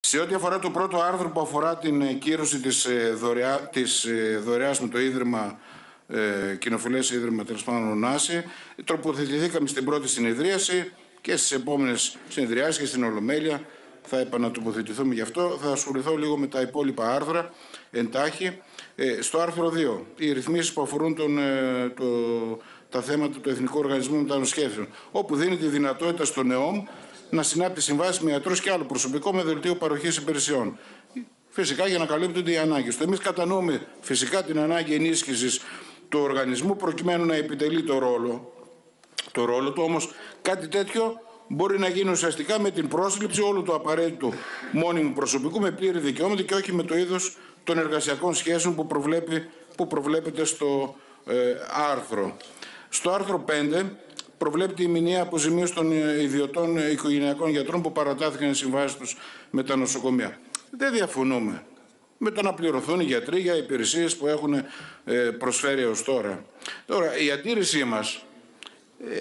Σε ό,τι αφορά το πρώτο άρθρο που αφορά την ε, κύρωση της, ε, δωρεά, της ε, δωρεάς με το Ίδρυμα ε, Κοινοφιλές Ίδρυμα τέλος πάντων ΝΑΣΗ, τροποθετηθήκαμε στην πρώτη συνεδρίαση και στις επόμενες συνεδριάσεις και στην Ολομέλεια θα επανατοποθετηθούμε γι' αυτό. Θα ασχοληθώ λίγο με τα υπόλοιπα άρθρα εντάχει. Ε, στο άρθρο 2, οι ρυθμίσεις που αφορούν τον, ε, το, τα θέματα του Εθνικού Οργανισμού Μετανοσχέσεων, όπου δίνει τη δυνατότητα στον ΕΟΜ να συνάπτει συμβάσεις με ιατρούς και άλλο προσωπικό με δελτίο παροχής υπηρεσιών. Φυσικά για να καλύπτονται οι ανάγκες του. Εμείς κατανοούμε φυσικά την ανάγκη ενίσχυσης του οργανισμού προκειμένου να επιτελεί το ρόλο, το ρόλο του. Όμως κάτι τέτοιο μπορεί να γίνει ουσιαστικά με την πρόσληψη όλου του απαραίτητου μόνιμου προσωπικού με πλήρη δικαιώματα και όχι με το είδος των εργασιακών σχέσεων που, προβλέπει, που προβλέπεται στο ε, άρθρο. Στο άρθρο 5 προβλέπεται η μηνιαία αποζημίωση των ιδιωτών οικογενειακών γιατρών που παρατάθηκαν οι συμβάσεις τους με τα νοσοκομεία. Δεν διαφωνούμε με το να πληρωθούν οι γιατροί για υπηρεσίες που έχουν ε, προσφέρει ως τώρα. Τώρα, η αντίρρησή μας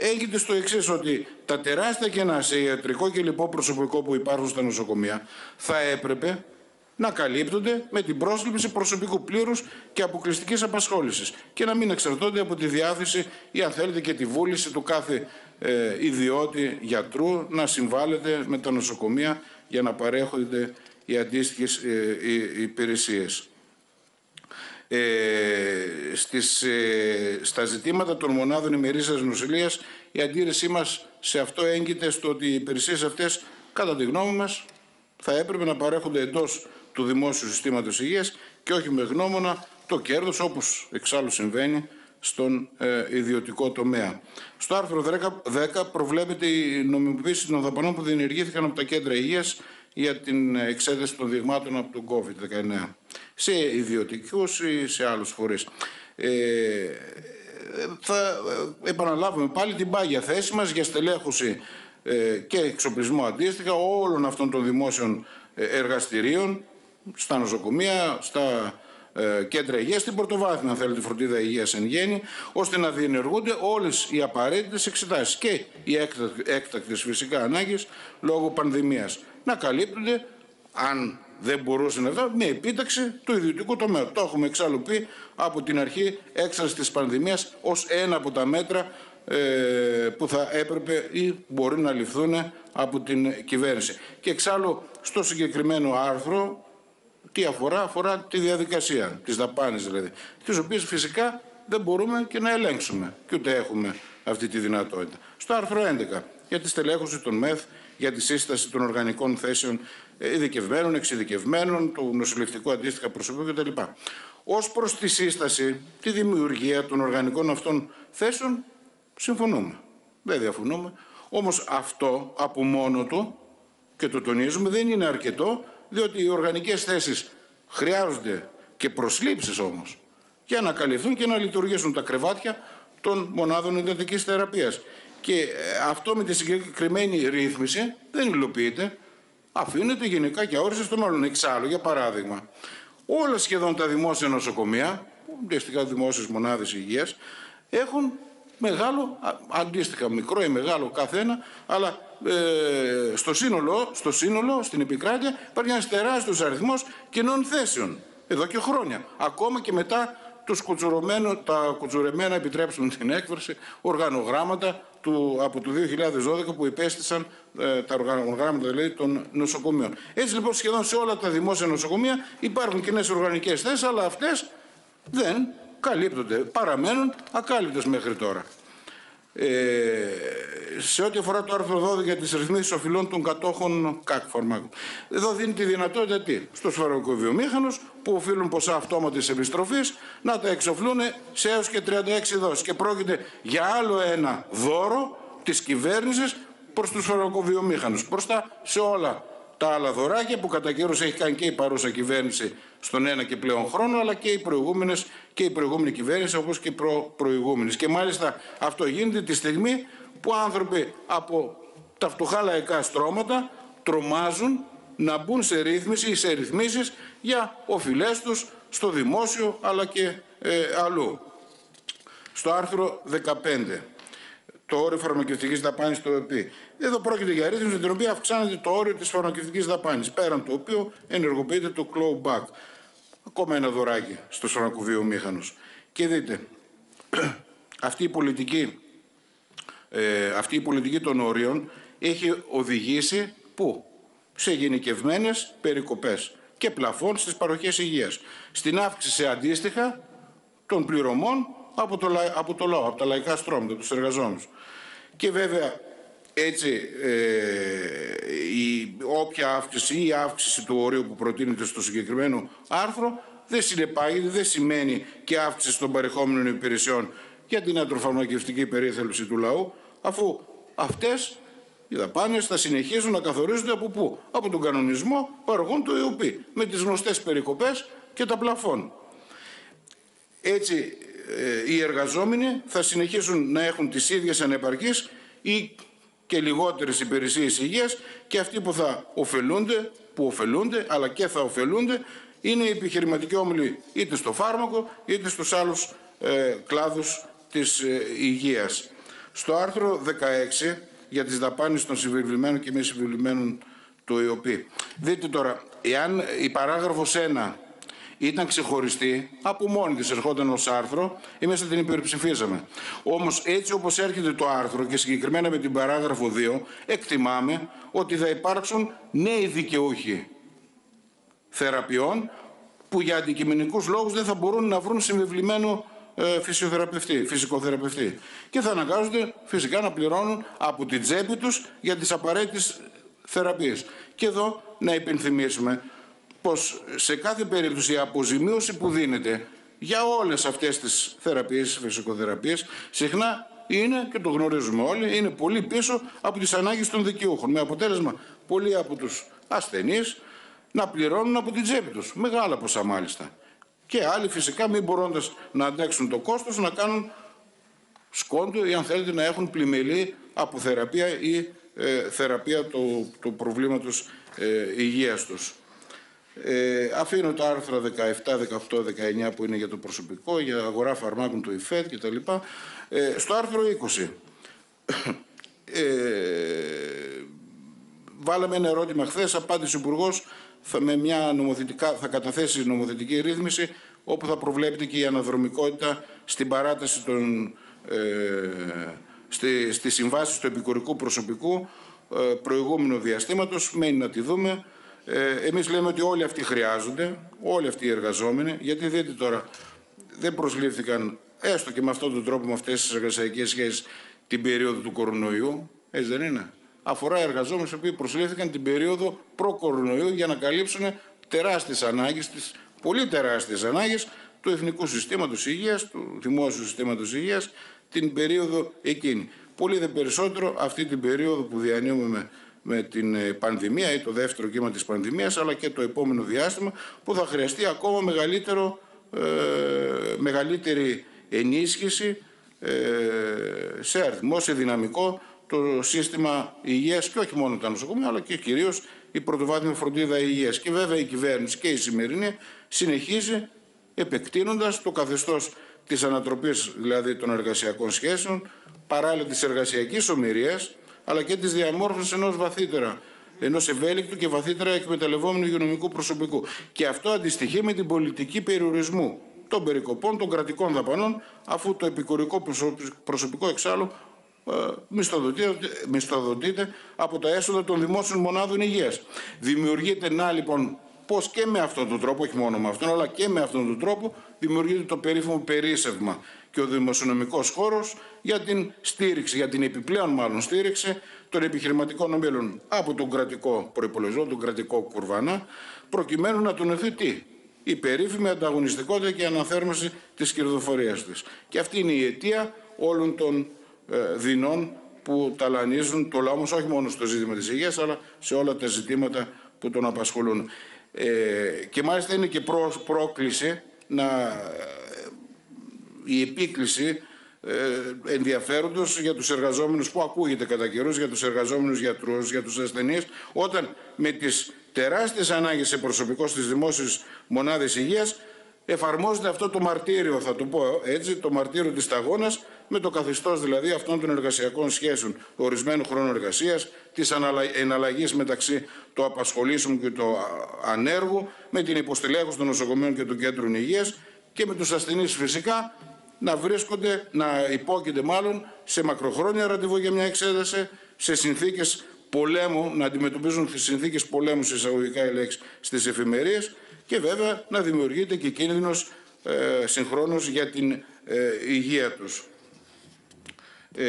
έγινε στο εξής ότι τα τεράστια κενά σε ιατρικό και λοιπό προσωπικό που υπάρχουν στα νοσοκομεία θα έπρεπε να καλύπτονται με την πρόσληψη προσωπικού πλήρους και αποκλειστικής απασχόλησης και να μην εξαρτώνται από τη διάθεση ή αν θέλετε και τη βούληση του κάθε ε, ιδιώτη γιατρού να συμβάλλεται με τα νοσοκομεία για να παρέχονται οι αντίστοιχες ε, υπηρεσίες. Ε, στις, ε, στα ζητήματα των μονάδων ημερήσιας νοσηλείας η αντίρρησή μας σε αυτό έγκυται στο ότι οι υπηρεσίες αυτές κατά τη γνώμη μας θα έπρεπε να παρέχονται εντός του δημόσιου συστήματος υγείας και όχι με γνώμονα το κέρδος όπως εξάλλου συμβαίνει στον ε, ιδιωτικό τομέα. Στο άρθρο 10 προβλέπεται η νομιμοποίηση των δαπανών που διενεργήθηκαν από τα κέντρα υγείας για την εξέταση των δειγμάτων από τον COVID-19 σε ιδιωτικούς ή σε άλλους φορείς. Ε, θα επαναλάβουμε πάλι την πάγια θέση μας για στελέχωση ε, και εξοπλισμό αντίστοιχα όλων αυτών των δημόσιων ε, εργαστηρίων στα νοσοκομεία, στα ε, κέντρα υγείας, στην πρωτοβάθμια, αν θέλετε, φροντίδα υγείας εν γέννη, ώστε να διενεργούνται όλες οι απαραίτητες εξετάσεις και οι έκτακτες φυσικά ανάγκες λόγω πανδημίας. Να καλύπτονται, αν δεν μπορούσε να δω, με επίταξη του ιδιωτικού τομέα. Το έχουμε εξάλλου πει από την αρχή έξαρση της πανδημίας ως ένα από τα μέτρα ε, που θα έπρεπε ή μπορεί να ληφθούν από την κυβέρνηση. Και εξάλλου στο συγκεκριμένο άρθρο τι αφορά, αφορά τη διαδικασία, τις δαπάνες δηλαδή, τις οποίες φυσικά δεν μπορούμε και να ελέγξουμε και ούτε έχουμε αυτή τη δυνατότητα. Στο άρθρο 11 για τη στελέχωση των ΜΕΘ, για τη σύσταση των οργανικών θέσεων ειδικευμένων, εξειδικευμένων, του νοσηλευτικού αντίστοιχα προσωπικού κτλ. Ω προς τη σύσταση, τη δημιουργία των οργανικών αυτών θέσεων, συμφωνούμε. Δεν διαφωνούμε. Όμως αυτό από μόνο του, και το τονίζουμε, δεν είναι αρκετό, διότι οι οργανικές θέσεις χρειάζονται και προσλήψεις όμως για να καλυφθούν και να λειτουργήσουν τα κρεβάτια των μονάδων εντατικής θεραπείας. Και ε, αυτό με τη συγκεκριμένη ρύθμιση δεν υλοποιείται αφήνεται γενικά και αόριστα στο μέλλον. Εξάλλου, για παράδειγμα, όλα σχεδόν τα δημόσια νοσοκομεία, αντίστοιχα δημόσιες μονάδες υγείας, έχουν μεγάλο, αντίστοιχα μικρό ή μεγάλο καθένα, αλλά ε, στο, σύνολο, στο σύνολο, στην επικράτεια, υπάρχει ένας τεράστιος αριθμός κοινών θέσεων. Εδώ και χρόνια. Ακόμα και μετά τους τα κουτσουρεμένα, επιτρέψουν την έκφραση, οργανογράμματα του, από το 2012 που υπέστησαν ε, τα οργανογράμματα δηλαδή, των νοσοκομείων. Έτσι λοιπόν σχεδόν σε όλα τα δημόσια νοσοκομεία υπάρχουν κοινές οργανικές θέσεις, αλλά αυτές δεν καλύπτονται, παραμένουν ακάλυπτες μέχρι τώρα. Ε, σε ό,τι αφορά το άρθρο 12 για τις ρυθμίσεις οφειλών των κατόχων ΚΑΚ φαρμάκων. Εδώ δίνει τη δυνατότητα τι, στους φαρμακοβιομήχανους που οφείλουν ποσά αυτόματης επιστροφής να τα εξοφλούν σε έως και 36 δόσεις. Και πρόκειται για άλλο ένα δώρο της κυβέρνησης προς τους φαρμακοβιομήχανους. Μπροστά σε όλα τα άλλα δωράκια που κατά καιρούς έχει κάνει και η παρούσα κυβέρνηση στον ένα και πλέον χρόνο, αλλά και οι προηγούμενες και η προηγούμενη κυβέρνηση όπως και οι προ προηγούμενες. Και μάλιστα αυτό γίνεται τη στιγμή που άνθρωποι από τα φτωχά λαϊκά στρώματα τρομάζουν να μπουν σε ρύθμιση ή σε ρυθμίσεις για οφειλές τους στο δημόσιο αλλά και ε, αλλού. Στο άρθρο 15 το όριο φαρμακευτικής δαπάνης στο ΕΠΗ. Εδώ πρόκειται για ρύθμιση με την οποία αυξάνεται το όριο της φαρμακευτικής δαπάνης, πέραν το οποίο ενεργοποιείται το clawback. Ακόμα ένα δωράκι στου φαρμακοβιομήχανου. Και δείτε, αυτή η πολιτική, ε, αυτή η πολιτική των όριων έχει οδηγήσει πού; Σε γενικευμένες περικοπές και πλαφών στις παροχές υγείας. Στην αύξηση αντίστοιχα των πληρωμών από το, από το λαό, από τα λαϊκά στρώματα, τους εργαζόμενους. Και βέβαια έτσι ε, η όποια αύξηση ή η αύξηση του ορίου που προτείνεται στο συγκεκριμένο άρθρο δεν συνεπάγεται, δεν σημαίνει και αύξηση των παρεχόμενων υπηρεσιών για την ατροφαρμακευτική περίθαλψη του λαού, αφού αυτές οι δαπάνες θα συνεχίζουν να καθορίζονται από πού; Από τον κανονισμό παροχών του ΕΟΠΗ, με τις γνωστές περικοπές και τα πλαφών. Έτσι, ε, οι εργαζόμενοι θα συνεχίσουν να έχουν τις ίδιες ανεπαρκείς ή και λιγότερες υπηρεσίες υγείας και αυτοί που θα ωφελούνται, που ωφελούνται αλλά και θα ωφελούνται είναι οι επιχειρηματικοί όμιλοι είτε στο φάρμακο είτε στους άλλους ε, κλάδους της ε, υγείας. Στο άρθρο 16 για τις δαπάνες των συμβεβλημένων και μη συμβεβλημένων του ΕΟΠΗ. Δείτε τώρα, εάν η παράγραφος 1 ήταν ξεχωριστή, από μόνη της ερχόταν ως άρθρο, εμείς θα την υπερψηφίζαμε. Όμως έτσι όπως έρχεται το άρθρο και συγκεκριμένα με την παράγραφο 2, εκτιμάμε ότι θα υπάρξουν νέοι δικαιούχοι θεραπείων που για αντικειμενικούς λόγους δεν θα μπορούν να βρουν συμβεβλημένο ε, φυσιοθεραπευτή, φυσικοθεραπευτή. Και θα αναγκάζονται φυσικά να πληρώνουν από την τσέπη τους για τις απαραίτητες θεραπείες. Και εδώ να υπενθυμίσουμε πως σε κάθε περίπτωση η αποζημίωση που δίνεται για όλες αυτές τις θεραπείες, φυσικοθεραπείες, συχνά είναι, και το γνωρίζουμε όλοι, είναι πολύ πίσω από τις ανάγκες των δικαιούχων. Με αποτέλεσμα πολλοί από τους ασθενείς να πληρώνουν από την τσέπη τους. Μεγάλα ποσά μάλιστα. Και άλλοι φυσικά μην μπορώντας να αντέξουν το κόστος να κάνουν σκόντο ή αν θέλετε να έχουν πλημελή από θεραπεία ή ε, θεραπεία του, του προβλήματος ε, υγείας τους. Ε, αφήνω τα άρθρα 17, 18, 19 που είναι για το προσωπικό, για αγορά φαρμάκων του ΙΦΕΤ κτλ. Ε, στο άρθρο 20 ε, βάλαμε ένα ερώτημα χθες, απάντησε ο Υπουργός θα, με μια νομοθετικά, θα καταθέσει νομοθετική ρύθμιση όπου θα προβλέπεται και η αναδρομικότητα στην παράταση των, ε, στη, στη συμβάση του επικουρικού προσωπικού ε, προηγούμενου διαστήματος. Μένει να τη δούμε. Ε, εμείς λέμε ότι όλοι αυτοί χρειάζονται, όλοι αυτοί οι εργαζόμενοι, γιατί δείτε τώρα, δεν προσλήφθηκαν έστω και με αυτόν τον τρόπο με αυτές τις εργασιακές σχέσεις την περίοδο του κορονοϊού, έτσι δεν είναι αφορά εργαζόμενους οι οποίοι προσλήφθηκαν την περίοδο προ-κορονοϊού για να καλύψουν τεράστιες ανάγκες, τις πολύ τεράστιες ανάγκες του Εθνικού Συστήματος Υγείας, του Δημόσιου Συστήματος Υγείας, την περίοδο εκείνη. Πολύ δε περισσότερο αυτή την περίοδο που διανύουμε με την ε, πανδημία ή το δεύτερο κύμα της πανδημίας, αλλά και το επόμενο διάστημα που θα χρειαστεί ακόμα μεγαλύτερο, ε, μεγαλύτερη ενίσχυση ε, σε αριθμό, σε δυναμικό το σύστημα υγείας και όχι μόνο τα νοσοκομεία αλλά και κυρίως η πρωτοβάθμια φροντίδα υγείας. Και βέβαια η κυβέρνηση και η σημερινή συνεχίζει επεκτείνοντας το καθεστώς της ανατροπής δηλαδή των εργασιακών σχέσεων παράλληλα της εργασιακής ομοιρίας αλλά και της διαμόρφωσης ενός βαθύτερα ενός ευέλικτου και βαθύτερα εκμεταλλευόμενου υγειονομικού προσωπικού. Και αυτό αντιστοιχεί με την πολιτική περιορισμού των περικοπών των κρατικών δαπανών αφού το επικουρικό προσωπικό εξάλλου ε, μισθοδοτείται από τα έσοδα των δημόσιων μονάδων υγείας. Δημιουργείται να λοιπόν πως και με αυτόν τον τρόπο, όχι μόνο με αυτόν, αλλά και με αυτόν τον τρόπο δημιουργείται το περίφημο περίσευμα και ο δημοσιονομικός χώρος για την στήριξη, για την επιπλέον μάλλον στήριξη των επιχειρηματικών ομίλων από τον κρατικό προϋπολογισμό, τον κρατικό κουρβανά, προκειμένου να τονωθεί τι, η περίφημη ανταγωνιστικότητα και αναθέρμανση της κερδοφορίας της. Και αυτή είναι η αιτία όλων των ε, δεινών που ταλανίζουν το λαό μας όχι μόνο στο ζήτημα της υγείας αλλά σε όλα τα ζητήματα που τον απασχολούν. Ε, και μάλιστα είναι και πρόκληση να, ε, η επίκληση ε, ενδιαφέροντος για τους εργαζόμενους που ακούγεται κατά καιρούς, για τους εργαζόμενους γιατρούς, για τους ασθενείς, όταν με τις τεράστιες ανάγκες σε προσωπικό στις δημόσιες μονάδες υγείας εφαρμόζεται αυτό το μαρτύριο, θα το πω έτσι, το μαρτύριο της σταγόνας με το καθεστώς δηλαδή αυτών των εργασιακών σχέσεων ορισμένου χρόνου εργασίας, της εναλλαγής μεταξύ του απασχολήσιμου και του ανέργου, με την υποστηλέχωση των νοσοκομείων και των κέντρων υγείας και με τους ασθενείς φυσικά να βρίσκονται, να υπόκειται μάλλον σε μακροχρόνια ραντεβού για μια εξέταση, σε συνθήκες πολέμου, να αντιμετωπίζουν τις συνθήκες πολέμου σε εισαγωγικά ελέγξει στις εφημερίες και βέβαια να δημιουργείται και κίνδυνος ε, συγχρόνως για την ε, υγεία τους. Ε,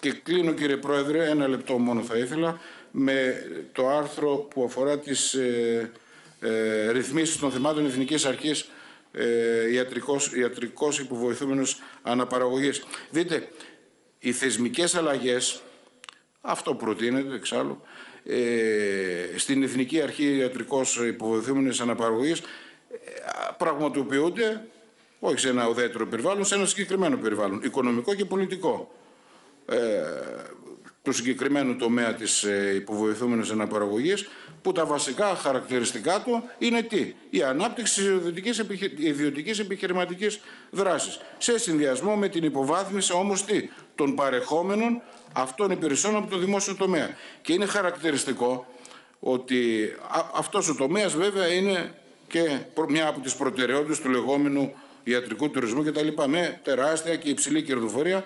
και κλείνω κύριε Πρόεδρε, ένα λεπτό μόνο θα ήθελα, με το άρθρο που αφορά τις ε, ε, ρυθμίσεις των θεμάτων Εθνικής Αρχής ε, ιατρικός, ιατρικός υποβοηθούμενος αναπαραγωγής. Δείτε, οι θεσμικές αλλαγές, αυτό προτείνεται εξάλλου, ε, στην Εθνική Αρχή Ιατρικός Υποβοηθούμενης Αναπαραγωγής πραγματοποιούνται όχι σε ένα ουδέτερο περιβάλλον, σε ένα συγκεκριμένο περιβάλλον, οικονομικό και πολιτικό. Ε, του συγκεκριμένου τομέα της ε, υποβοηθούμενης αναπαραγωγής, που τα βασικά χαρακτηριστικά του είναι τι; Η ανάπτυξη της ιδιωτικής, επιχει... ιδιωτικής επιχειρηματικής δράσης. Σε συνδυασμό με την υποβάθμιση όμως τι, των παρεχόμενων αυτών υπηρεσιών από το δημόσιο τομέα. Και είναι χαρακτηριστικό ότι αυτός ο τομέας βέβαια είναι και μια από τις προτεραιότητες του λεγόμενου ιατρικού τουρισμού κτλ. με τεράστια και υψηλή κερδοφορία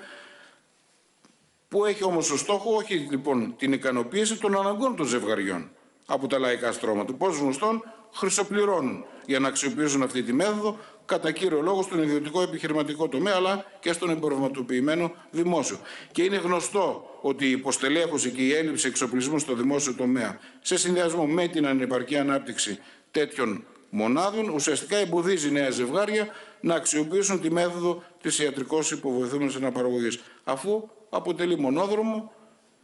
που έχει όμως ως στόχο όχι λοιπόν την ικανοποίηση των αναγκών των ζευγαριών από τα λαϊκά στρώματα. Πώς γνωστόν χρυσοπληρώνουν για να αξιοποιήσουν αυτή τη μέθοδο κατά κύριο λόγο στον ιδιωτικό επιχειρηματικό τομέα αλλά και στον εμπορευματοποιημένο δημόσιο. Και είναι γνωστό ότι η υποστελέχωση και η έλλειψη εξοπλισμού στο δημόσιο τομέα σε συνδυασμό με την ανεπαρκή ανάπτυξη τέτοιων μονάδων ουσιαστικά εμποδίζει νέα ζευγάρια να αξιοποιήσουν τη μέθοδο της ιατρικώς υποβοηθούμενης αναπαραγωγής αφού αποτελεί μονόδρομο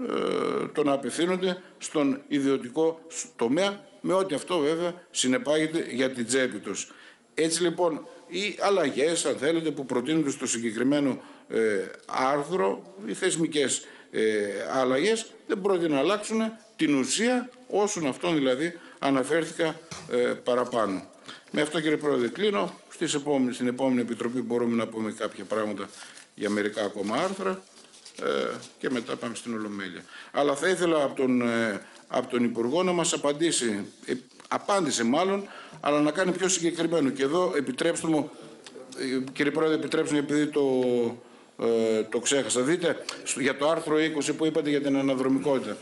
ε, το να απευθύνονται στον ιδιωτικό τομέα με ό,τι αυτό βέβαια συνεπάγεται για την τσέπη τους. Έτσι λοιπόν οι αλλαγές αν θέλετε που προτείνονται στο συγκεκριμένο ε, άρθρο, οι θεσμικές ε, αλλαγές δεν πρόκειται να αλλάξουν την ουσία όσων αυτών δηλαδή αναφέρθηκα ε, παραπάνω. Με αυτό κύριε Πρόεδρε κλείνω. Στις επόμενες, στην επόμενη Επιτροπή μπορούμε να πούμε κάποια πράγματα για μερικά ακόμα άρθρα ε, και μετά πάμε στην Ολομέλεια. Αλλά θα ήθελα από τον, ε, από τον Υπουργό να μας απαντήσει, ε, απάντησε μάλλον, αλλά να κάνει πιο συγκεκριμένο. Και εδώ επιτρέψτε μου, ε, κύριε Πρόεδρε, επιτρέψτε μου επειδή το, ε, το ξέχασα. Δείτε για το άρθρο 20 που είπατε για την αναδρομικότητα.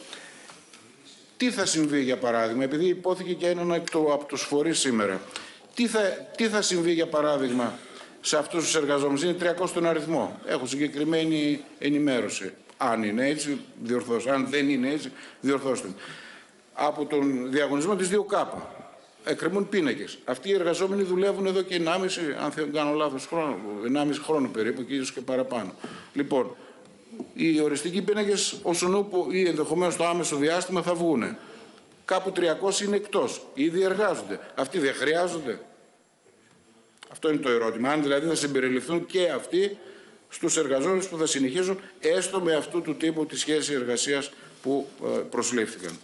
Τι θα συμβεί για παράδειγμα, επειδή υπόθηκε και έναν από τους φορείς σήμερα. Τι θα, τι θα συμβεί για παράδειγμα σε αυτούς τους εργαζόμενους; Είναι 300 τον αριθμό. Έχω συγκεκριμένη ενημέρωση. Αν είναι έτσι, διορθώστε. Αν δεν είναι έτσι, διορθώστε. Από τον διαγωνισμό της 2K εκκρεμούν πίνακες. Αυτοί οι εργαζόμενοι δουλεύουν εδώ και 1,5, αν δεν κάνω λάθος χρόνο, 1,5 χρόνο περίπου και ίσως και παραπάνω. Λοιπόν, οι οριστικοί πίνακες όσον ούπο ή ενδεχομένως το άμεσο διάστημα θα βγουν. Κάπου 300 είναι εκτός. Ήδη εργάζονται. Αυτοί δεν χρειάζονται. Αυτό είναι το ερώτημα. Αν δηλαδή θα συμπεριληφθούν και αυτοί στους εργαζόμενους που θα συνεχίζουν έστω με αυτού του τύπου τη σχέση εργασίας που ε, προσλήφθηκαν.